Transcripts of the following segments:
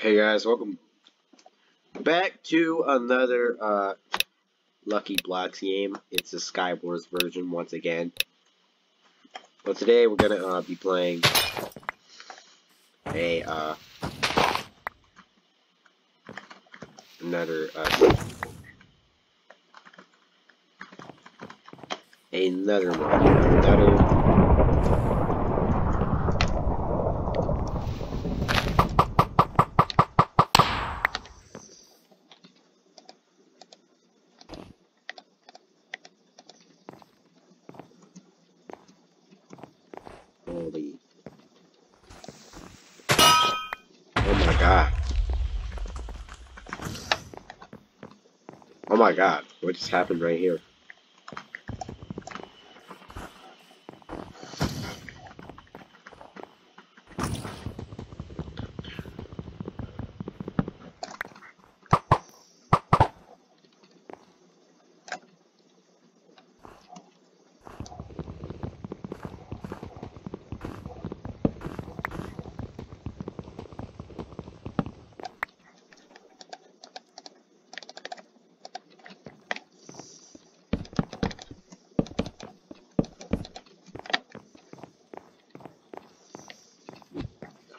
Hey guys, welcome back to another uh, Lucky Blocks game. It's the Skywars version once again. But today we're gonna uh, be playing a uh, another uh, another one, another Holy. Oh my god. Oh my god. What just happened right here?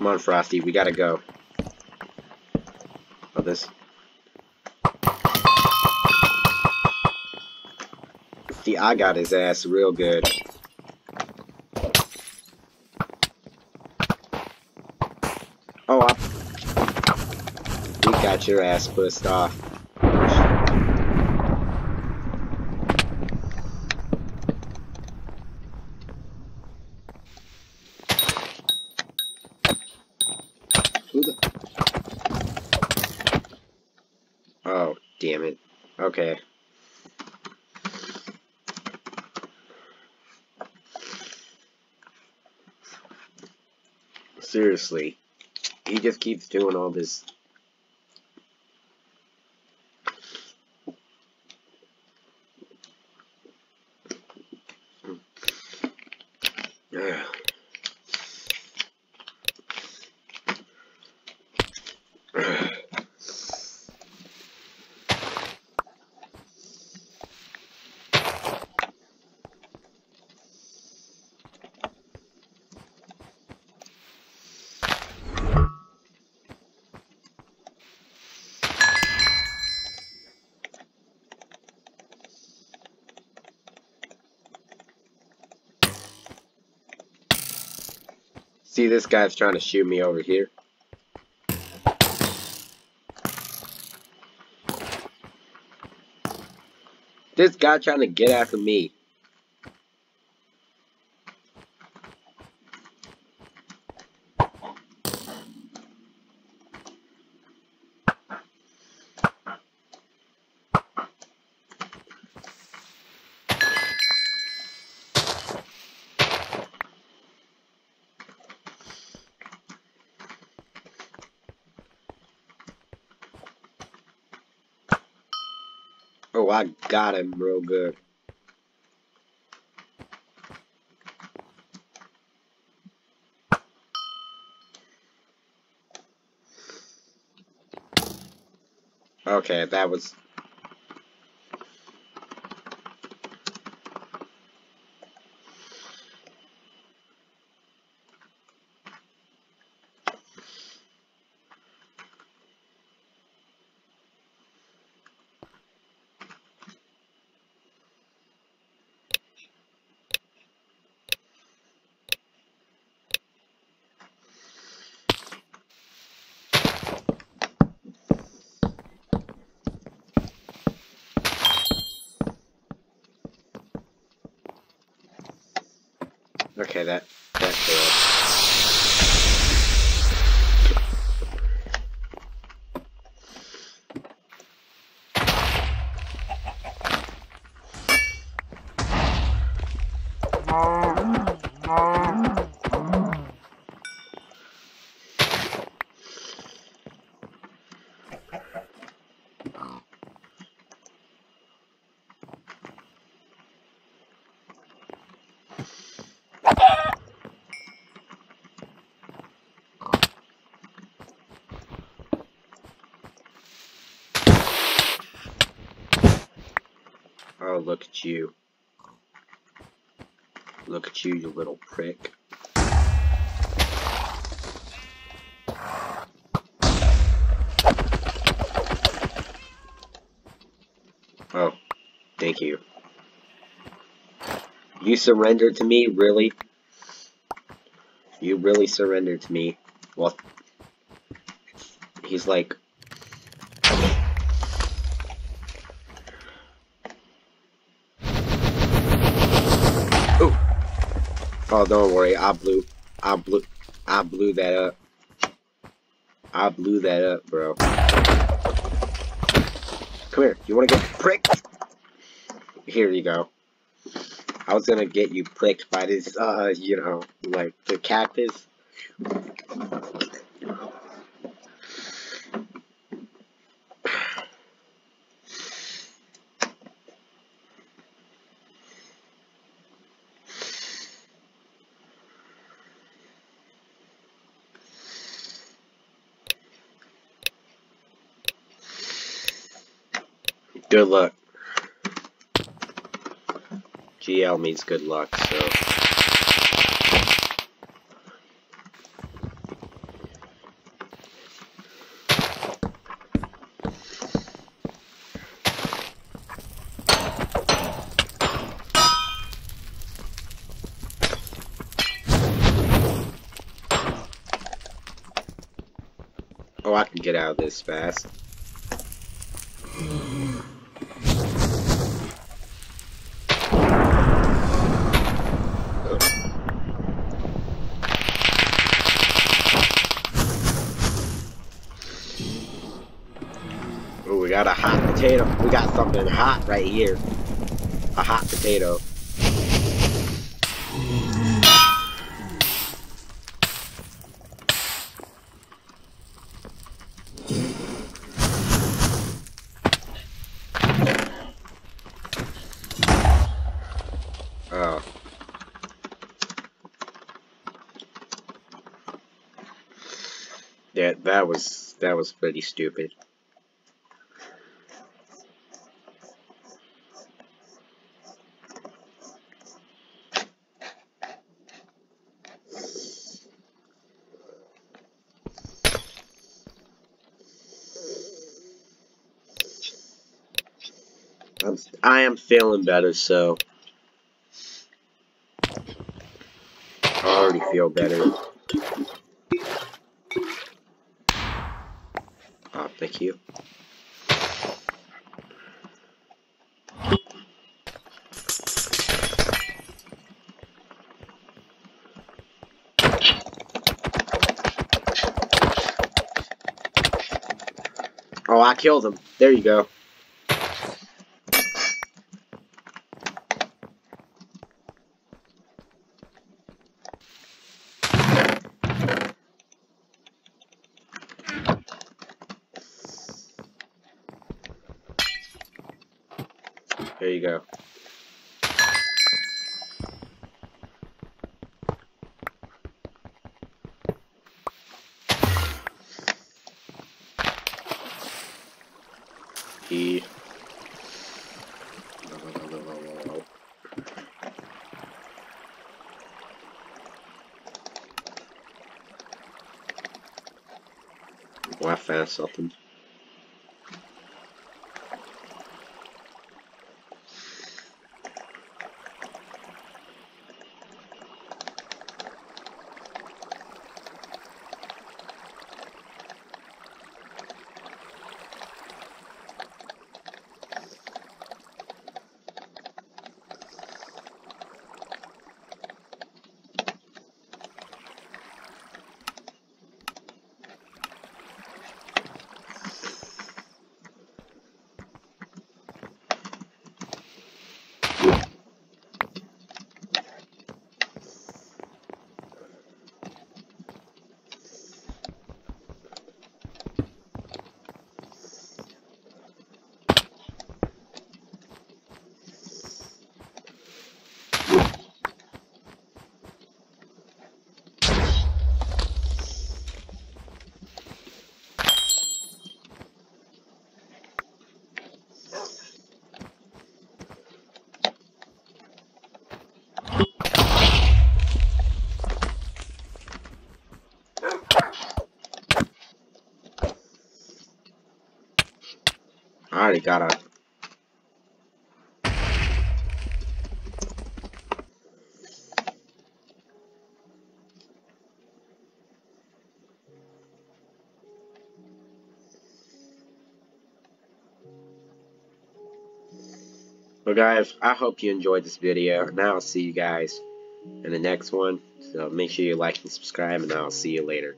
Come on, Frosty, we gotta go. Oh, this. See, I got his ass real good. Oh, I... We got your ass pissed off. Who the... Oh, damn it. Okay. Seriously. He just keeps doing all this. See, this guy's trying to shoot me over here. This guy trying to get after me. I got him real good. Okay, that was... Okay, that, that failed. Oh, look at you. Look at you, you little prick. Oh, thank you. You surrendered to me, really? You really surrendered to me. Well, he's like... Oh, don't worry, I blew, I blew, I blew that up. I blew that up, bro. Come here, you wanna get pricked? Here you go. I was gonna get you pricked by this, uh, you know, like the cactus. Good luck. GL means good luck, so. Oh, I can get out of this fast. Got a hot potato. We got something hot right here. A hot potato. Oh. Yeah, that was that was pretty stupid. I'm, I am feeling better, so I already feel better. Oh, thank you. Oh, I killed him. There you go. There you go. E. I found something. Already got a Well guys, I hope you enjoyed this video, and I'll see you guys in the next one. So make sure you like and subscribe, and I'll see you later.